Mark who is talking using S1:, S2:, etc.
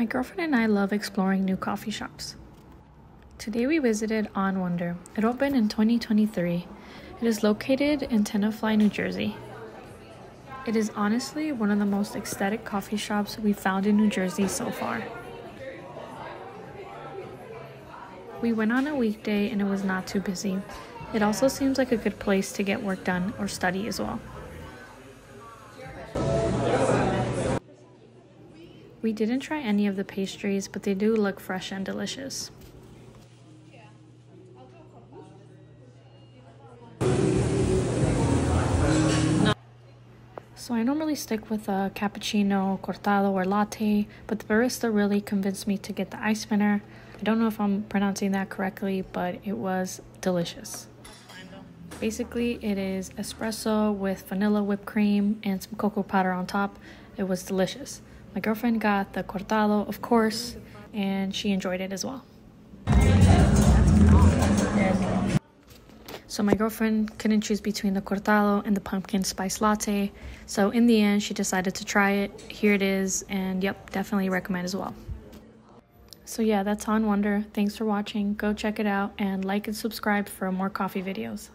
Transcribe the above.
S1: My girlfriend and I love exploring new coffee shops. Today we visited On Wonder. It opened in 2023. It is located in Tenafly, New Jersey. It is honestly one of the most aesthetic coffee shops we've found in New Jersey so far. We went on a weekday and it was not too busy. It also seems like a good place to get work done or study as well. We didn't try any of the pastries, but they do look fresh and delicious. So I normally stick with a cappuccino, cortado, or latte, but the barista really convinced me to get the ice spinner. I don't know if I'm pronouncing that correctly, but it was delicious. Basically, it is espresso with vanilla whipped cream and some cocoa powder on top. It was delicious. My girlfriend got the cortado, of course, and she enjoyed it as well. So my girlfriend couldn't choose between the cortado and the pumpkin spice latte. So in the end, she decided to try it. Here it is, and yep, definitely recommend as well. So yeah, that's On Wonder. Thanks for watching. Go check it out and like and subscribe for more coffee videos.